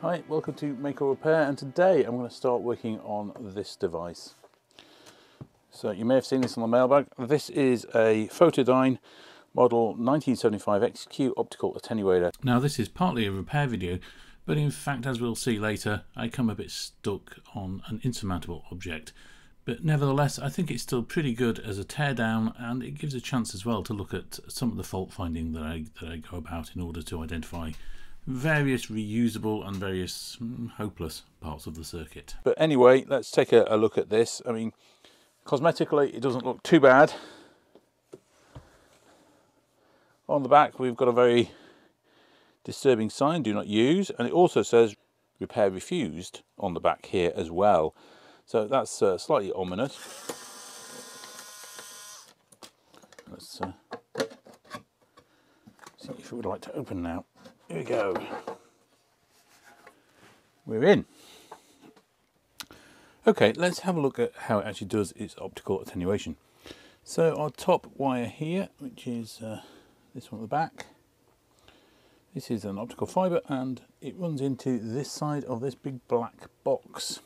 Hi, welcome to Make or Repair and today I'm going to start working on this device. So you may have seen this on the mailbag. This is a Photodyne model 1975 XQ optical attenuator. Now this is partly a repair video but in fact as we'll see later I come a bit stuck on an insurmountable object but nevertheless I think it's still pretty good as a teardown and it gives a chance as well to look at some of the fault finding that I, that I go about in order to identify various reusable and various mm, hopeless parts of the circuit. But anyway, let's take a, a look at this. I mean, cosmetically, it doesn't look too bad. On the back, we've got a very disturbing sign, do not use, and it also says repair refused on the back here as well. So that's uh, slightly ominous. Let's uh, see if it would like to open now. Here we go. We're in. Okay, let's have a look at how it actually does its optical attenuation. So our top wire here, which is uh, this one at the back, this is an optical fibre and it runs into this side of this big black box.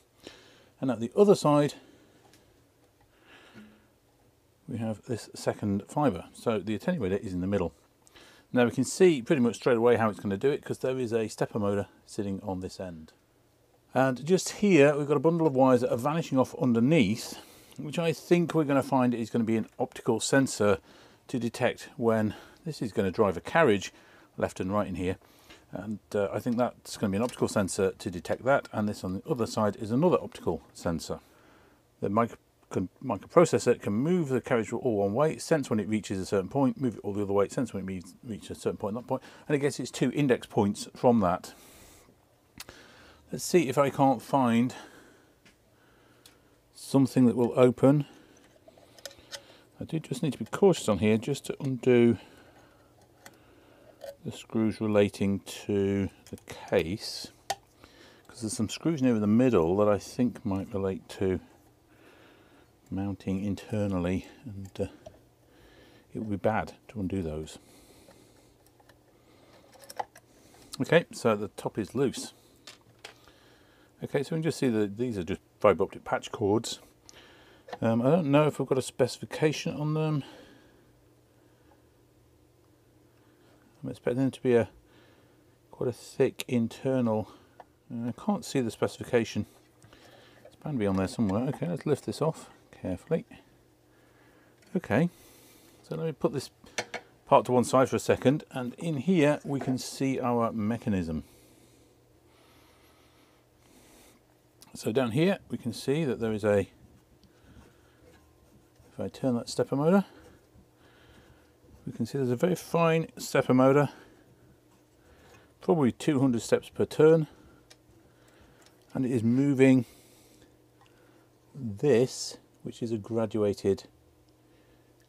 And at the other side, we have this second fibre. So the attenuator is in the middle. Now we can see pretty much straight away how it's going to do it because there is a stepper motor sitting on this end. And just here we've got a bundle of wires that are vanishing off underneath which I think we're going to find is going to be an optical sensor to detect when this is going to drive a carriage left and right in here and uh, I think that's going to be an optical sensor to detect that and this on the other side is another optical sensor. The micro microprocessor can move the carriage all one way, sense when it reaches a certain point, move it all the other way, sense when it reaches a certain point, that point, and it gets its two index points from that. Let's see if I can't find something that will open. I do just need to be cautious on here just to undo the screws relating to the case because there's some screws near the middle that I think might relate to mounting internally and uh, it would be bad to undo those. Okay, so the top is loose. Okay, so we can just see that these are just fibre optic patch cords. Um, I don't know if I've got a specification on them. I'm expecting them to be a quite a thick internal. I can't see the specification. It's bound to be on there somewhere. Okay, let's lift this off carefully. Okay, so let me put this part to one side for a second and in here we can see our mechanism. So down here we can see that there is a, if I turn that stepper motor, we can see there's a very fine stepper motor, probably 200 steps per turn, and it is moving this which is a graduated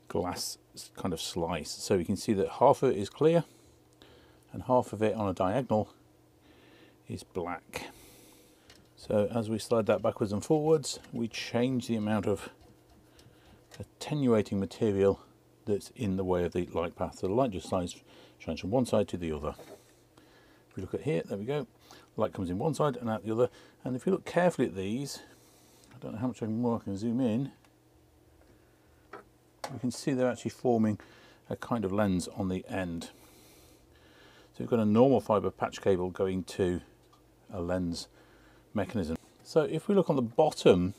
glass kind of slice. So you can see that half of it is clear and half of it on a diagonal is black. So as we slide that backwards and forwards, we change the amount of attenuating material that's in the way of the light path. So the light just slides, shines from one side to the other. If we look at here, there we go. Light comes in one side and out the other. And if you look carefully at these, don't know how much more I can zoom in. You can see they're actually forming a kind of lens on the end. So we've got a normal fibre patch cable going to a lens mechanism. So if we look on the bottom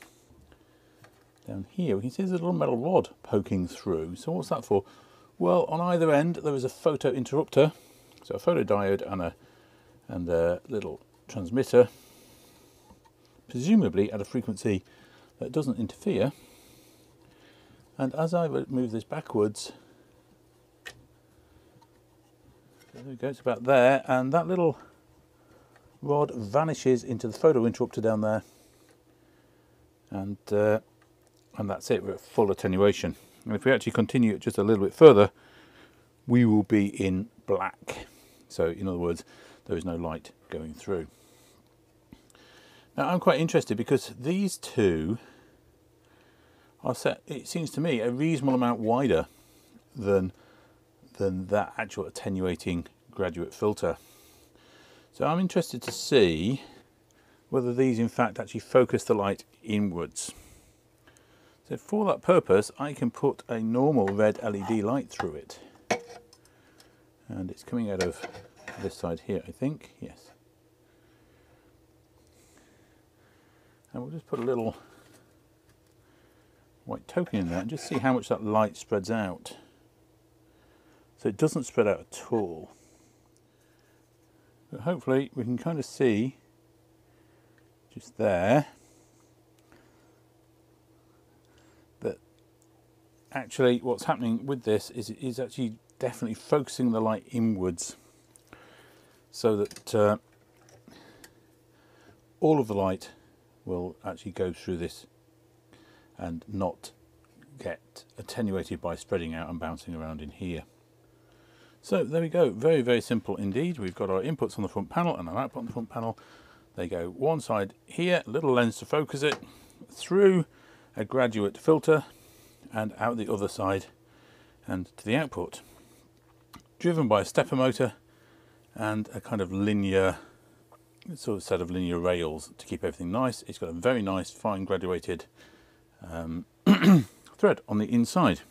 down here, we can see there's a little metal rod poking through. So what's that for? Well, on either end there is a photo interrupter, so a photodiode and a and a little transmitter presumably at a frequency that doesn't interfere. And as I move this backwards, there we go, it's about there, and that little rod vanishes into the photo interrupter down there, and uh, and that's it, we're at full attenuation. And if we actually continue it just a little bit further, we will be in black. So in other words, there is no light going through. Now I'm quite interested because these two are set, it seems to me, a reasonable amount wider than, than that actual attenuating graduate filter. So I'm interested to see whether these in fact actually focus the light inwards. So for that purpose I can put a normal red LED light through it. And it's coming out of this side here I think, yes. And we'll just put a little white token in there and just see how much that light spreads out. So it doesn't spread out at all. But hopefully we can kind of see just there that actually what's happening with this is it is actually definitely focusing the light inwards so that uh, all of the light will actually go through this and not get attenuated by spreading out and bouncing around in here. So there we go, very, very simple indeed. We've got our inputs on the front panel and our output on the front panel. They go one side here, little lens to focus it, through a graduate filter and out the other side and to the output. Driven by a stepper motor and a kind of linear sort of set of linear rails to keep everything nice. It's got a very nice fine graduated um, thread on the inside.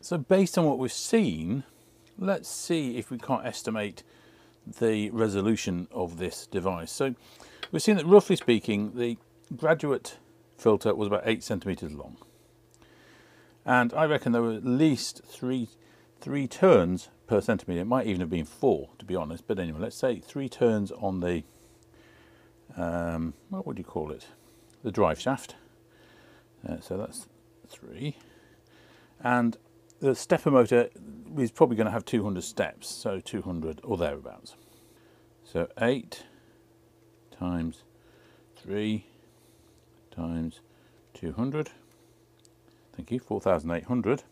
So based on what we've seen, let's see if we can't estimate the resolution of this device. So we've seen that roughly speaking, the graduate filter was about eight centimeters long. And I reckon there were at least three, three turns per centimetre. It might even have been four, to be honest. But anyway, let's say three turns on the, um, what would you call it? The drive shaft. Uh, so that's three. And the stepper motor is probably going to have 200 steps, so 200 or thereabouts. So 8 times 3 times 200. Thank you, 4,800.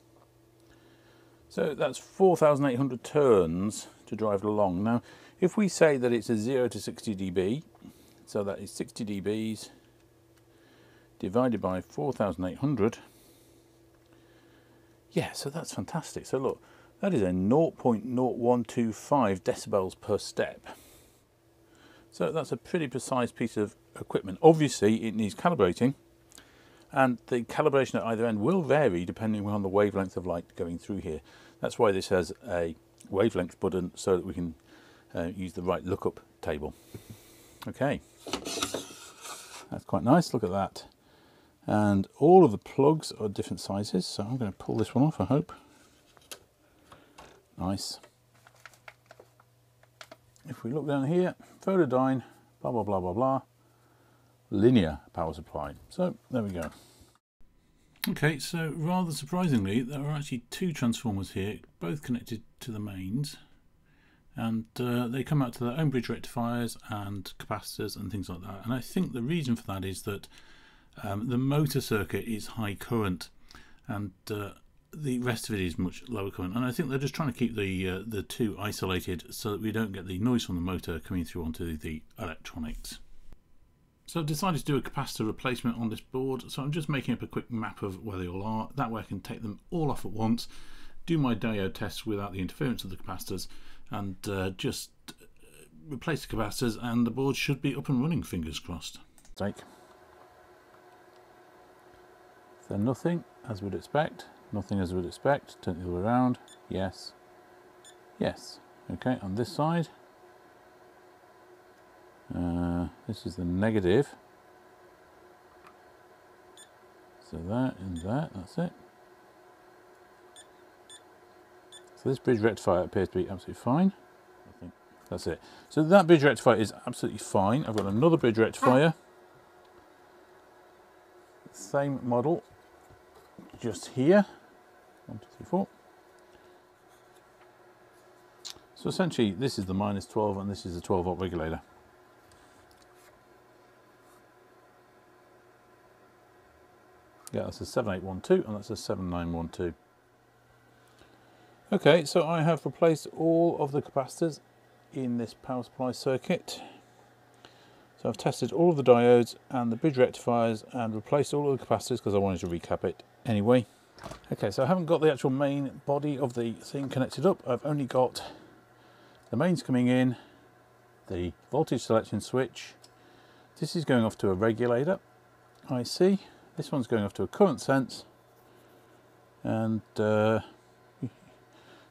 So that's 4,800 turns to drive it along. Now, if we say that it's a 0 to 60 dB, so that is 60 dBs divided by 4,800, yeah, so that's fantastic. So look, that is a 0.0125 decibels per step. So that's a pretty precise piece of equipment. Obviously, it needs calibrating, and the calibration at either end will vary depending on the wavelength of light going through here. That's why this has a wavelength button so that we can uh, use the right lookup table. Okay, that's quite nice, look at that. And all of the plugs are different sizes, so I'm going to pull this one off, I hope. Nice. If we look down here, Photodyne, blah, blah, blah, blah, blah, linear power supply. So there we go. Okay, so rather surprisingly, there are actually two transformers here, both connected to the mains. And uh, they come out to their own bridge rectifiers and capacitors and things like that. And I think the reason for that is that um, the motor circuit is high current and uh, the rest of it is much lower current. And I think they're just trying to keep the uh, the two isolated so that we don't get the noise from the motor coming through onto the electronics. So I've decided to do a capacitor replacement on this board. So I'm just making up a quick map of where they all are. That way I can take them all off at once, do my diode tests without the interference of the capacitors, and uh, just uh, replace the capacitors and the board should be up and running, fingers crossed. Take. So nothing as we'd expect, nothing as we'd expect, turn the other way around, yes, yes. Okay, on this side, uh, this is the negative. So that and that, that's it. So this bridge rectifier appears to be absolutely fine. I think that's it. So that bridge rectifier is absolutely fine. I've got another bridge rectifier. Same model, just here. One, two, three, four. So essentially this is the minus 12 and this is the 12 volt regulator. Yeah, that's a 7812 and that's a 7912. Okay, so I have replaced all of the capacitors in this power supply circuit. So I've tested all of the diodes and the bridge rectifiers and replaced all of the capacitors because I wanted to recap it anyway. Okay, so I haven't got the actual main body of the thing connected up. I've only got the mains coming in the voltage selection switch. This is going off to a regulator IC. This one's going off to a current sense. And uh,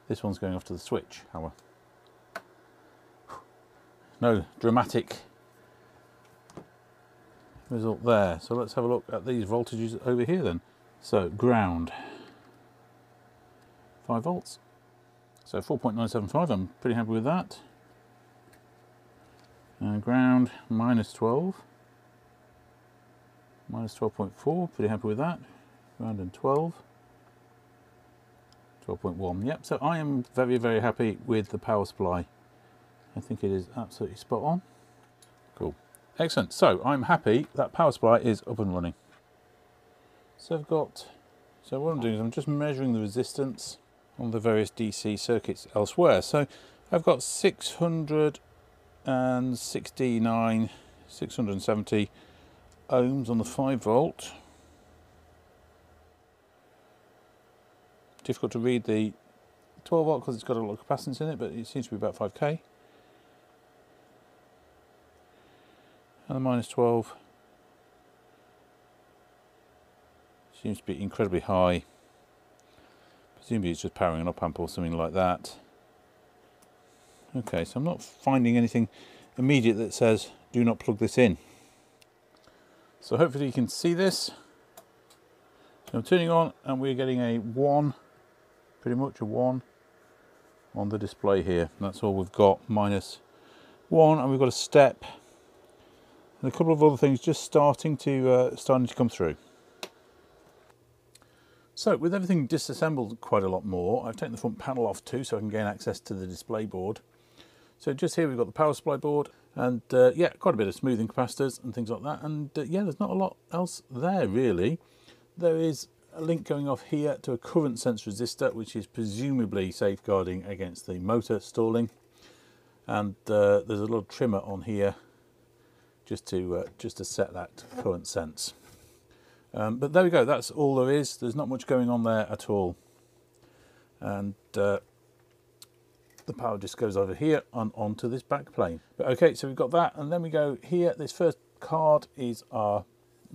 this one's going off to the switch, however. No dramatic result there. So let's have a look at these voltages over here then. So ground, 5 volts. So 4.975, I'm pretty happy with that. And ground, minus 12. Minus 12.4, pretty happy with that. Ground and 12. 12.1, yep, so I am very, very happy with the power supply. I think it is absolutely spot on. Cool. Excellent. So I'm happy that power supply is up and running. So I've got, so what I'm doing is I'm just measuring the resistance on the various DC circuits elsewhere. So I've got 669, 670 ohms on the 5 volt. Difficult to read the 12 volt because it's got a lot of capacitance in it, but it seems to be about 5k. and the minus 12 seems to be incredibly high presumably it's just powering an op amp or something like that okay so I'm not finding anything immediate that says do not plug this in so hopefully you can see this I'm turning on and we're getting a 1 pretty much a 1 on the display here that's all we've got minus 1 and we've got a step and a couple of other things just starting to uh, starting to come through. So with everything disassembled quite a lot more, I've taken the front panel off too so I can gain access to the display board. So just here we've got the power supply board and uh, yeah, quite a bit of smoothing capacitors and things like that. And uh, yeah, there's not a lot else there really. There is a link going off here to a current sense resistor, which is presumably safeguarding against the motor stalling. And uh, there's a little trimmer on here just to uh, just to set that current sense. Um, but there we go. That's all there is. There's not much going on there at all. And uh, the power just goes over here and onto this back plane. But okay, so we've got that, and then we go here. This first card is our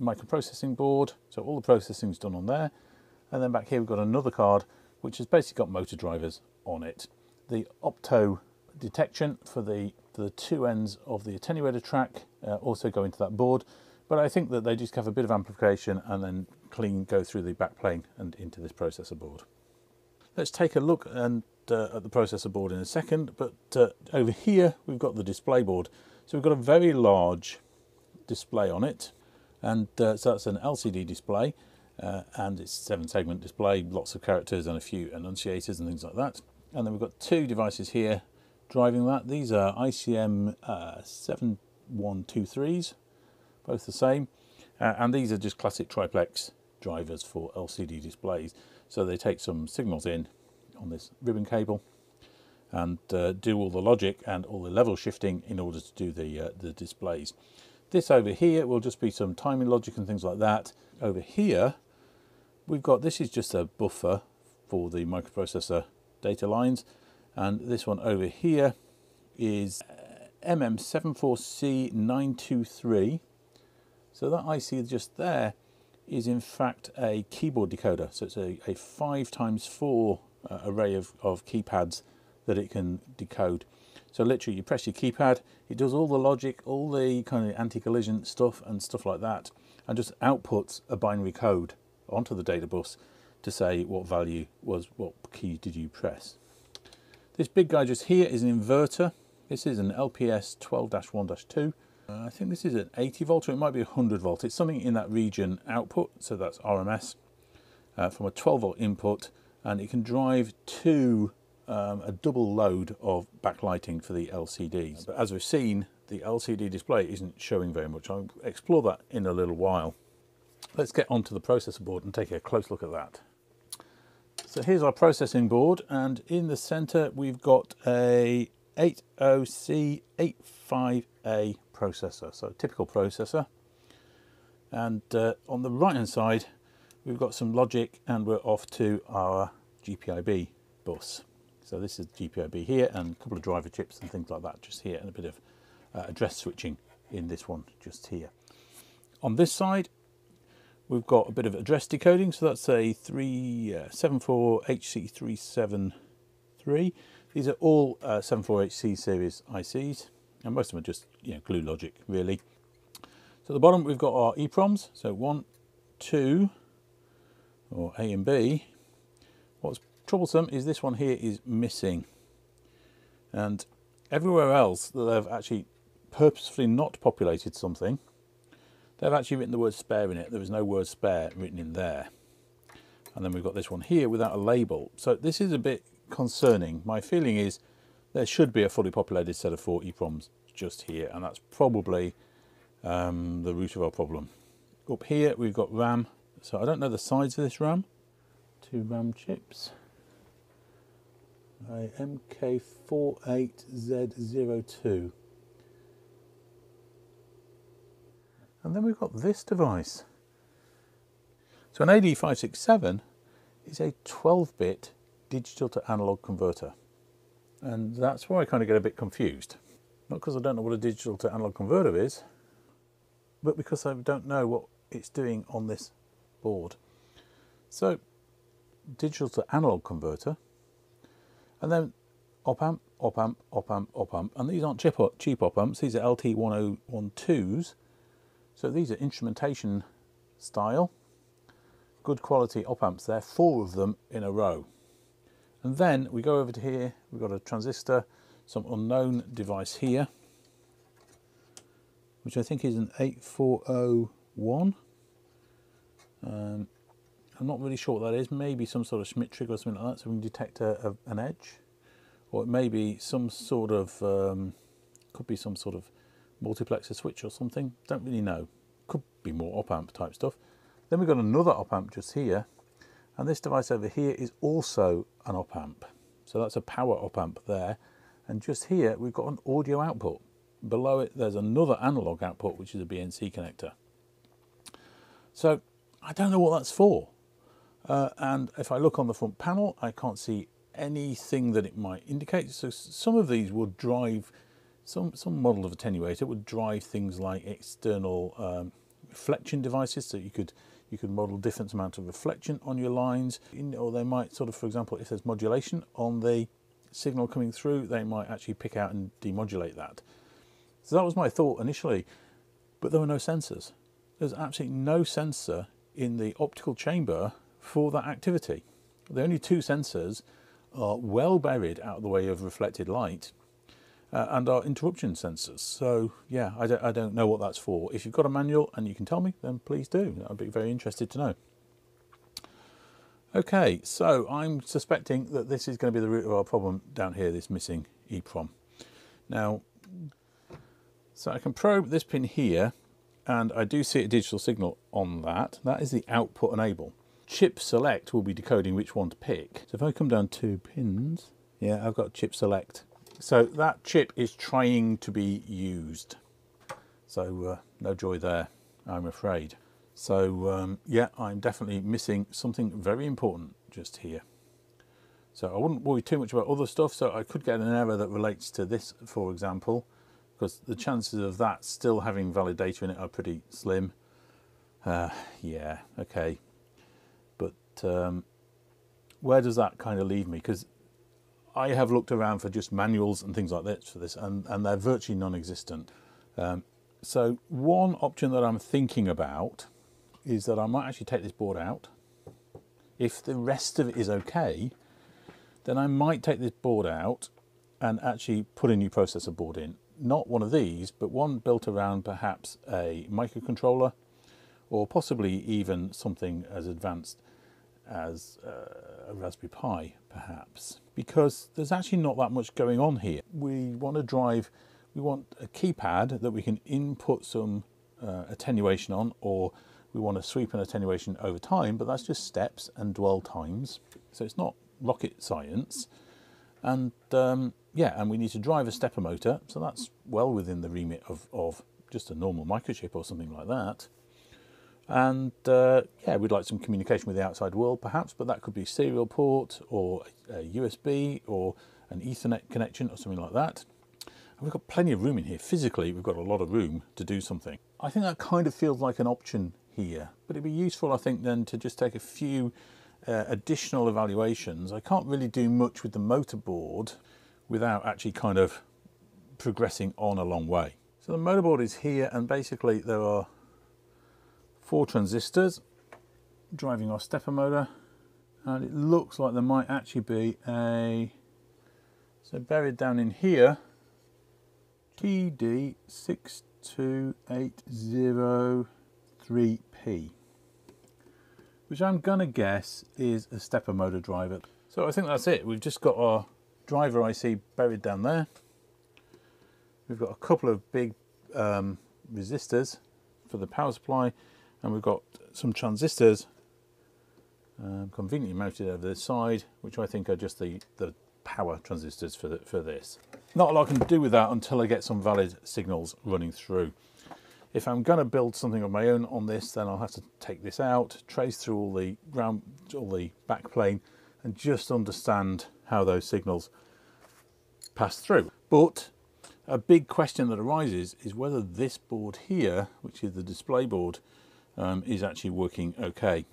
microprocessing board. So all the processing is done on there. And then back here we've got another card which has basically got motor drivers on it. The opto detection for the the two ends of the attenuator track uh, also go into that board but I think that they just have a bit of amplification and then clean go through the back plane and into this processor board. Let's take a look and, uh, at the processor board in a second but uh, over here we've got the display board so we've got a very large display on it and uh, so that's an LCD display uh, and it's seven segment display lots of characters and a few annunciators and things like that and then we've got two devices here driving that. These are ICM uh, 7123s, both the same. Uh, and these are just classic triplex drivers for LCD displays. So they take some signals in on this ribbon cable and uh, do all the logic and all the level shifting in order to do the, uh, the displays. This over here will just be some timing logic and things like that. Over here, we've got, this is just a buffer for the microprocessor data lines and this one over here is MM74C923 so that IC just there is in fact a keyboard decoder so it's a, a 5 times 4 uh, array of, of keypads that it can decode so literally you press your keypad it does all the logic all the kind of anti-collision stuff and stuff like that and just outputs a binary code onto the data bus to say what value was what key did you press this big guy just here is an inverter. This is an LPS 12-1-2. Uh, I think this is an 80 volt or it might be 100 volt. It's something in that region output, so that's RMS, uh, from a 12 volt input and it can drive to um, a double load of backlighting for the LCDs. But as we've seen, the LCD display isn't showing very much. I'll explore that in a little while. Let's get onto the processor board and take a close look at that. So here's our processing board and in the center we've got a 80C85A processor, so typical processor. And uh, on the right hand side we've got some logic and we're off to our GPIB bus. So this is GPIB here and a couple of driver chips and things like that just here and a bit of uh, address switching in this one just here. On this side, we've got a bit of address decoding. So that's a 374 HC373. These are all uh, 74HC series ICs, and most of them are just you know, glue logic, really. So at the bottom, we've got our EPROMs. So one, two, or A and B. What's troublesome is this one here is missing. And everywhere else that they've actually purposefully not populated something, they've actually written the word spare in it. There is no word spare written in there. And then we've got this one here without a label. So this is a bit concerning. My feeling is there should be a fully populated set of four EPROMs just here, and that's probably um, the root of our problem. Up here we've got RAM. So I don't know the size of this RAM. Two RAM chips. A MK48Z02. And then we've got this device. So an AD567 is a 12-bit digital to analog converter. And that's where I kind of get a bit confused. Not because I don't know what a digital to analog converter is, but because I don't know what it's doing on this board. So, digital to analog converter, and then op amp, op amp, op amp, op amp, and these aren't cheap, cheap op amps, these are LT1012s, so these are instrumentation style, good quality op amps there, four of them in a row. And then we go over to here, we've got a transistor, some unknown device here, which I think is an 8401. Um, I'm not really sure what that is, maybe some sort of Schmitt trigger or something like that, so we can detect a, a, an edge. Or it may be some sort of, um, could be some sort of multiplexer switch or something, don't really know. Could be more op amp type stuff. Then we've got another op amp just here, and this device over here is also an op amp. So that's a power op amp there. And just here, we've got an audio output. Below it, there's another analog output, which is a BNC connector. So I don't know what that's for. Uh, and if I look on the front panel, I can't see anything that it might indicate. So some of these would drive, some, some model of attenuator would drive things like external um, reflection devices so you could you could model different amount of reflection on your lines, or they might sort of, for example, if there's modulation on the signal coming through, they might actually pick out and demodulate that. So that was my thought initially, but there were no sensors. There's absolutely no sensor in the optical chamber for that activity. The only two sensors are well buried out of the way of reflected light uh, and our interruption sensors. So yeah, I don't, I don't know what that's for. If you've got a manual and you can tell me, then please do. I'd be very interested to know. Okay, so I'm suspecting that this is going to be the root of our problem down here, this missing EEPROM. Now, so I can probe this pin here, and I do see a digital signal on that. That is the output enable. Chip select will be decoding which one to pick. So if I come down to pins, yeah, I've got chip select so that chip is trying to be used. So uh, no joy there, I'm afraid. So um, yeah, I'm definitely missing something very important just here. So I wouldn't worry too much about other stuff. So I could get an error that relates to this, for example, because the chances of that still having valid data in it are pretty slim. Uh, yeah, okay. But um, where does that kind of leave me? Because I have looked around for just manuals and things like this for this, and, and they're virtually non-existent. Um, so one option that I'm thinking about is that I might actually take this board out. If the rest of it is okay, then I might take this board out and actually put a new processor board in. Not one of these, but one built around perhaps a microcontroller or possibly even something as advanced as uh, a Raspberry Pi, perhaps, because there's actually not that much going on here. We want to drive, we want a keypad that we can input some uh, attenuation on, or we want to sweep an attenuation over time, but that's just steps and dwell times. So it's not rocket science. And um, yeah, and we need to drive a stepper motor, so that's well within the remit of, of just a normal microchip or something like that. And uh, yeah, we'd like some communication with the outside world perhaps, but that could be serial port or a USB or an Ethernet connection or something like that. And we've got plenty of room in here. Physically, we've got a lot of room to do something. I think that kind of feels like an option here, but it'd be useful, I think, then to just take a few uh, additional evaluations. I can't really do much with the motor board without actually kind of progressing on a long way. So the motor board is here and basically there are four transistors driving our stepper motor and it looks like there might actually be a so buried down in here TD62803P which I'm gonna guess is a stepper motor driver. So I think that's it. We've just got our driver IC buried down there. We've got a couple of big um, resistors for the power supply and we've got some transistors um, conveniently mounted over the side which I think are just the, the power transistors for, the, for this. Not a lot I can do with that until I get some valid signals running through. If I'm going to build something of my own on this then I'll have to take this out, trace through all the ground, all the backplane and just understand how those signals pass through. But a big question that arises is whether this board here, which is the display board, um, is actually working okay.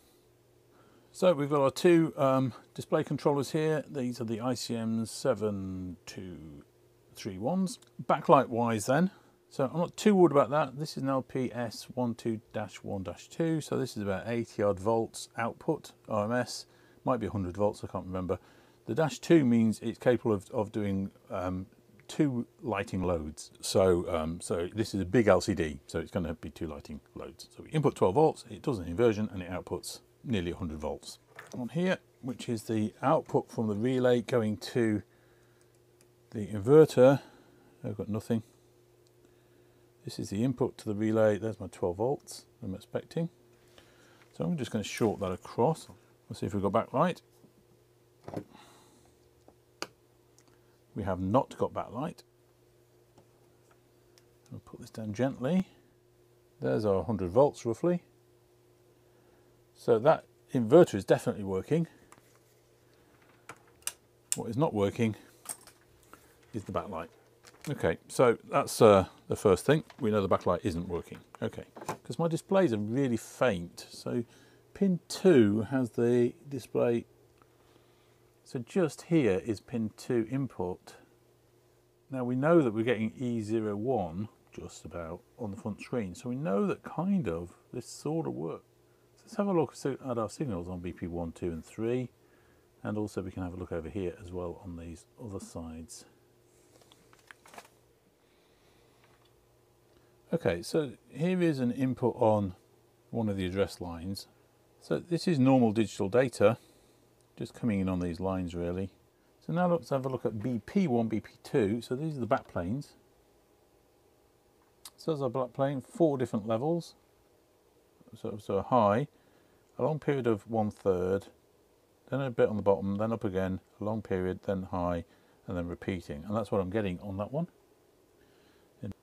So we've got our two um, display controllers here. These are the ICM 7231s. Backlight wise then, so I'm not too worried about that. This is an LPS12-1-2, so this is about 80 odd volts output, RMS, might be 100 volts, I can't remember. The dash 2 means it's capable of, of doing um, two lighting loads. So, um, so this is a big LCD, so it's going to be two lighting loads. So we input 12 volts, it does an inversion and it outputs nearly 100 volts. On here, which is the output from the relay going to the inverter, I've got nothing. This is the input to the relay, there's my 12 volts I'm expecting. So I'm just going to short that across. Let's see if we've got backlight. We have not got backlight. I'll put this down gently. There's our 100 volts roughly. So that inverter is definitely working. What is not working is the backlight. Okay, so that's uh, the first thing. We know the backlight isn't working. Okay, because my displays are really faint. So pin 2 has the display so just here is pin 2 input. Now we know that we're getting E01 just about on the front screen. So we know that kind of this sort of works. So let's have a look at our signals on BP1, 2 and 3. And also we can have a look over here as well on these other sides. Okay, so here is an input on one of the address lines. So this is normal digital data just coming in on these lines really. So now let's have a look at BP1, BP2. So these are the back planes. So there's our back plane, four different levels. So, so a high, a long period of one third, then a bit on the bottom, then up again, a long period, then high, and then repeating. And that's what I'm getting on that one. Then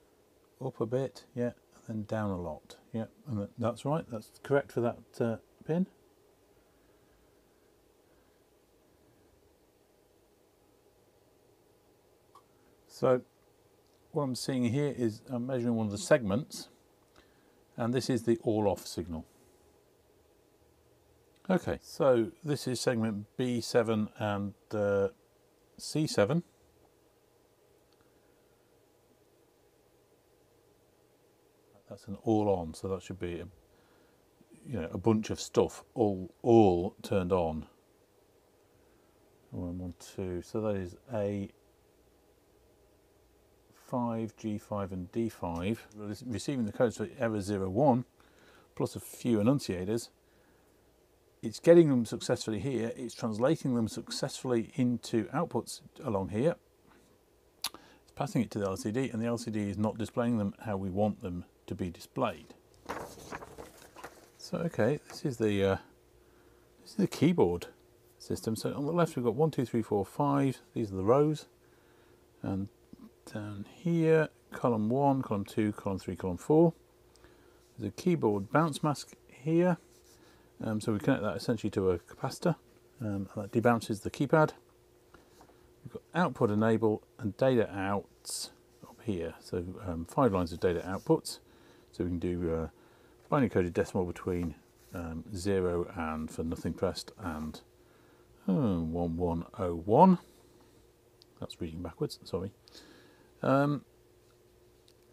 up a bit, yeah, and then down a lot. Yeah, and that's right, that's correct for that uh, pin. So what I'm seeing here is I'm measuring one of the segments and this is the all off signal. Okay, so this is segment B7 and uh, C7. That's an all on, so that should be a, you know a bunch of stuff all all turned on. One, one, two. So that is A 5, G5 and D5, receiving the codes for error 01, plus a few annunciators, it's getting them successfully here, it's translating them successfully into outputs along here, it's passing it to the LCD, and the LCD is not displaying them how we want them to be displayed. So okay, this is the uh, this is the keyboard system. So on the left we've got one, two, three, four, five. These are the rows, and down here, column 1, column 2, column 3, column 4. There's a keyboard bounce mask here. Um, so we connect that essentially to a capacitor um, and that debounces the keypad. We've got output enable and data out up here. So um, five lines of data outputs. So we can do uh, binary coded decimal between um, 0 and for nothing pressed and oh, 1101. That's reading backwards, sorry. Um,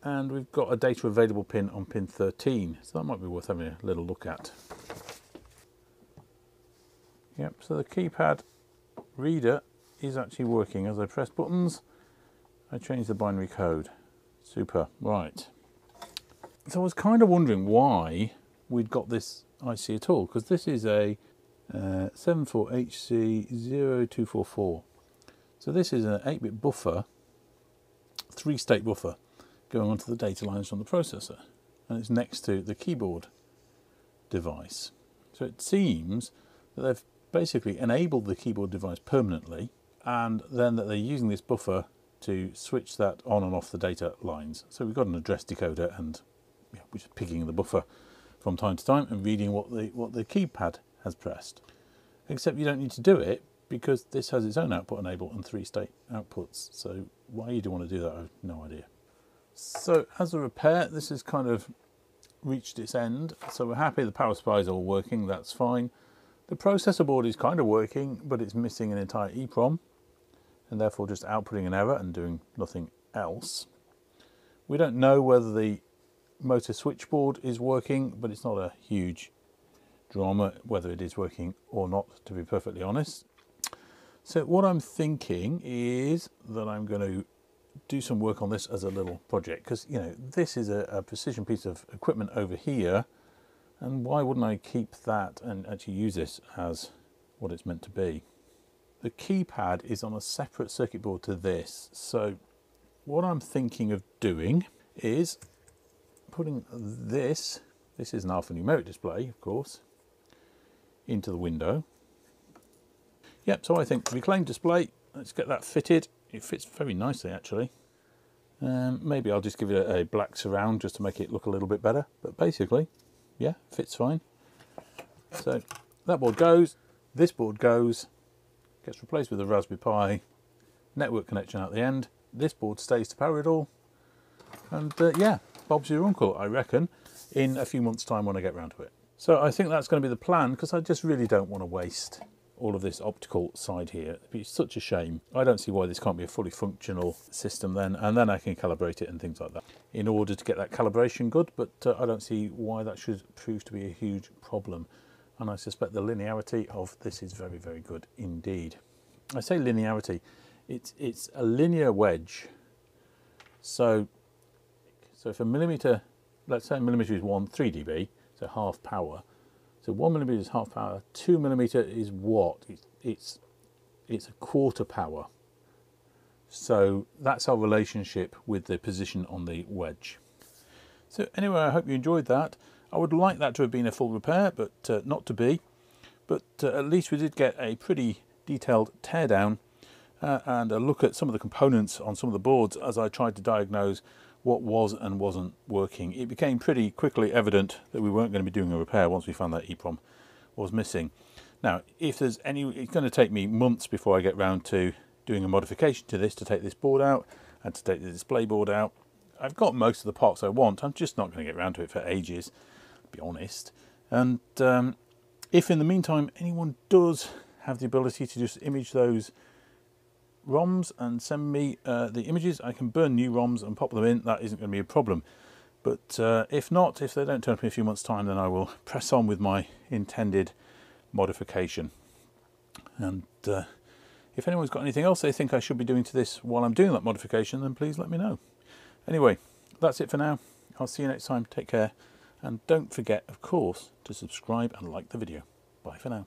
and we've got a data available pin on pin 13, so that might be worth having a little look at. Yep, so the keypad reader is actually working. As I press buttons, I change the binary code. Super, right. So I was kind of wondering why we'd got this IC at all, because this is a uh, 74HC0244. So this is an 8-bit buffer, three-state buffer, going onto the data lines from the processor. And it's next to the keyboard device. So it seems that they've basically enabled the keyboard device permanently and then that they're using this buffer to switch that on and off the data lines. So we've got an address decoder and yeah, we're just picking the buffer from time to time and reading what the, what the keypad has pressed. Except you don't need to do it because this has its own output enable and three state outputs. So why you do want to do that, I have no idea. So as a repair, this has kind of reached its end. So we're happy the power supply is all working, that's fine. The processor board is kind of working, but it's missing an entire EEPROM and therefore just outputting an error and doing nothing else. We don't know whether the motor switchboard is working, but it's not a huge drama whether it is working or not, to be perfectly honest. So what I'm thinking is that I'm going to do some work on this as a little project because you know this is a, a precision piece of equipment over here and why wouldn't I keep that and actually use this as what it's meant to be? The keypad is on a separate circuit board to this. So what I'm thinking of doing is putting this, this is an alphanumeric display, of course, into the window. Yep, so I think reclaimed display, let's get that fitted. It fits very nicely actually. Um, maybe I'll just give it a, a black surround just to make it look a little bit better. But basically, yeah, fits fine. So that board goes, this board goes, gets replaced with a Raspberry Pi network connection at the end. This board stays to power it all. And uh, yeah, Bob's your uncle, I reckon, in a few months' time when I get round to it. So I think that's going to be the plan because I just really don't want to waste all of this optical side here. It'd be such a shame. I don't see why this can't be a fully functional system then, and then I can calibrate it and things like that in order to get that calibration good, but uh, I don't see why that should prove to be a huge problem. And I suspect the linearity of this is very, very good indeed. I say linearity, it's, it's a linear wedge. So, so if a millimeter, let's say a millimeter is one 3 dB, so half power, so one millimeter is half power, two millimeter is what? It's, it's, it's a quarter power. So that's our relationship with the position on the wedge. So anyway, I hope you enjoyed that. I would like that to have been a full repair, but uh, not to be. But uh, at least we did get a pretty detailed teardown uh, and a look at some of the components on some of the boards as I tried to diagnose what was and wasn't working. It became pretty quickly evident that we weren't going to be doing a repair once we found that EEPROM was missing. Now, if there's any, it's going to take me months before I get round to doing a modification to this to take this board out and to take the display board out. I've got most of the parts I want. I'm just not going to get round to it for ages, to be honest. And um, if in the meantime anyone does have the ability to just image those ROMs and send me uh, the images. I can burn new ROMs and pop them in. That isn't going to be a problem. But uh, if not, if they don't turn up in a few months' time, then I will press on with my intended modification. And uh, if anyone's got anything else they think I should be doing to this while I'm doing that modification, then please let me know. Anyway, that's it for now. I'll see you next time. Take care. And don't forget, of course, to subscribe and like the video. Bye for now.